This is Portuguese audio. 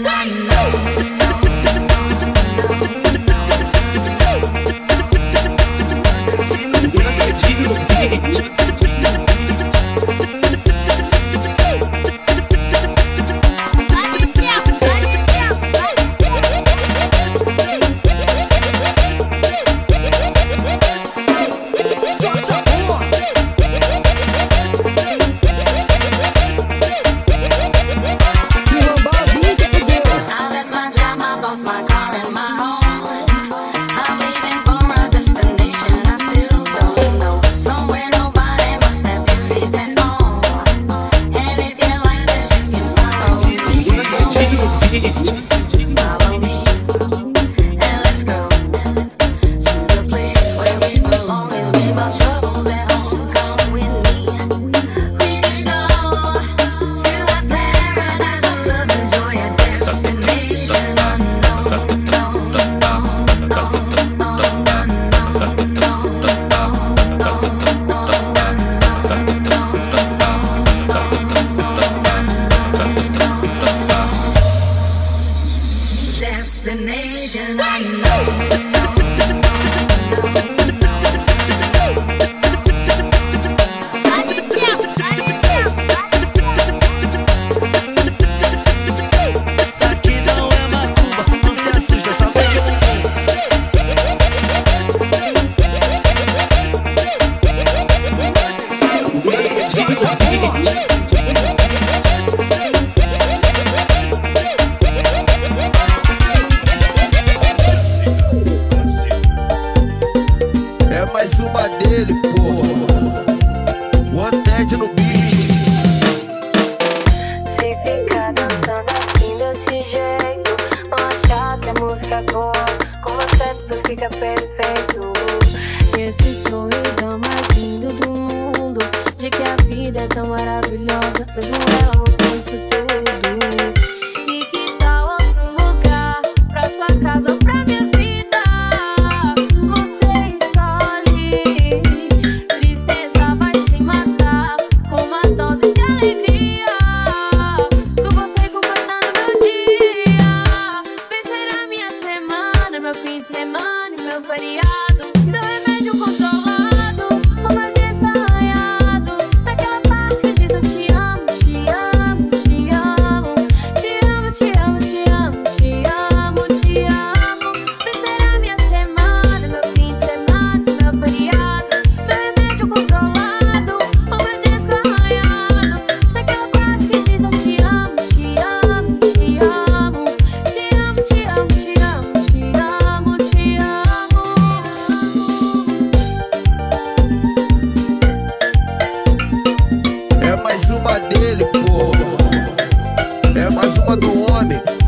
nine, nine. vision I know. vida é tão maravilhosa, mesmo ela. do homem.